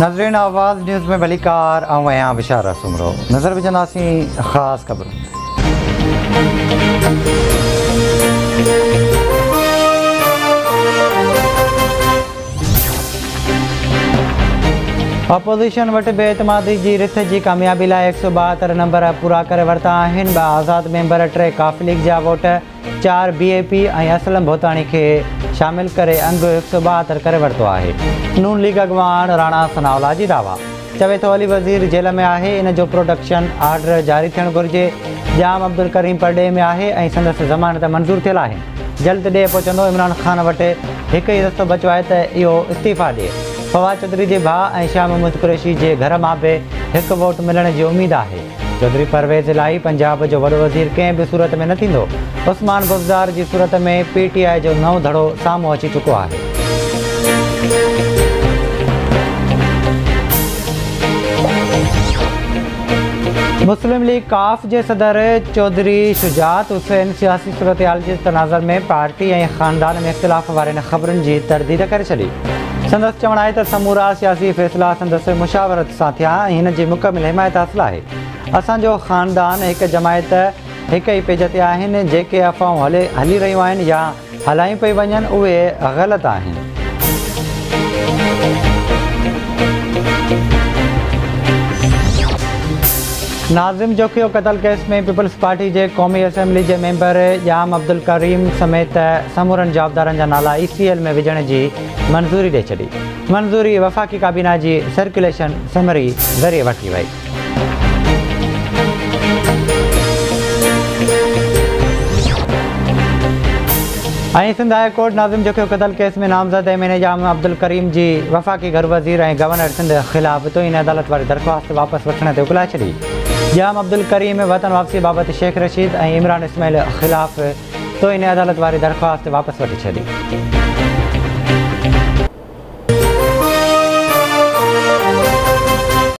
नजरन आवाज़ न्यूज़ में भली कार विशारा सुमरो नज़र विजासी खास खबर ऑपोज़िशन वटि बेतमादी जी रिथ की कामयाबी ला एक सौ बहत्तर नंबर पूरा कर वरता आहिनि ॿ आज़ाद मेंबर टे काफ़िलीग जहा वोट चार बी ए पी ऐं असलम भोतानी के शामिल करे अंग एक सौ बहत्तर कर वरतो है नून लीग अगवान राणा सनावला जी दावा चवे तो अली वज़ीर जेल में है इन जो प्रोडक्शन आर्डर जारी थे घुर्जे जाम अब्दुल करीम परडे में है संदस ज़मानत मंजूर थियल आहे जल्द डे पहुचंदो इमरान ख़ान वटि एक ही रस्त बचो है तो इो इस्तीफ़ा दिए फवाद चौधरी जे भाउ ऐं शाह मोहम्मद कुरैशी जे घर मां बि हिकु वोट मिलण जी उमेदु आहे चौधरी परवेज़ लाइ पंजाब जो वॾो वज़ीर कंहिं बि सूरत में न थींदो उसमान गुज़दार जी सूरत में पीटीआई जो नओं धड़ो साम्हूं अची चुको आहे मुस्लिम लीग काफ़ जे सदर चौधरी शुजात हुसैन सियासी सूरत तनाज़र में पार्टी ऐं ख़ानदान में इख़्तिलाफ़ वारनि ख़बरुनि जी तरदीद करे छॾी संदसि चवणु आहे त समूरा सियासी फ़ैसिला संदसि मुशावरत सां थिया ऐं हिन जी मुकमिल हिमायत हासिलु आहे असांजो ख़ानदान हिकु जमायत हिकु ई पेज ते आहिनि जेके अफ़वाहूं हले हली रहियूं आहिनि या हलायूं पियूं वञनि उहे ग़लति आहिनि नाजिम जोखी कतल केस में पीपल्स पार्टी के कौमी असेंबली के मेंबर जाम अब्दुल करीम समेत समूरनि जवाबदारनि नाला ई सी एल में विझण की मंज़ूरी दे छी मंज़ूरी वफ़ाक़ी काबीना की सर्कुलेशन समरी ज़रिए वठी वई सिंध हाई कोर्ट नाज़िम जोखियो कतल केस में नामज़द M N A Jam Abdul Karim की वफ़ाक़ी घर वज़ीर गवर्नर सिंध खिलाफ़ तोहिन अदालत वारी दरख़्वास्त वापस वठण उकलाए छॾी जाम अब्दुल करीम वतन वापसी बाबत शेख रशीद और इमरान खिलाफ तो इन अदालत वारी दरख़्वास्त वापस वी छी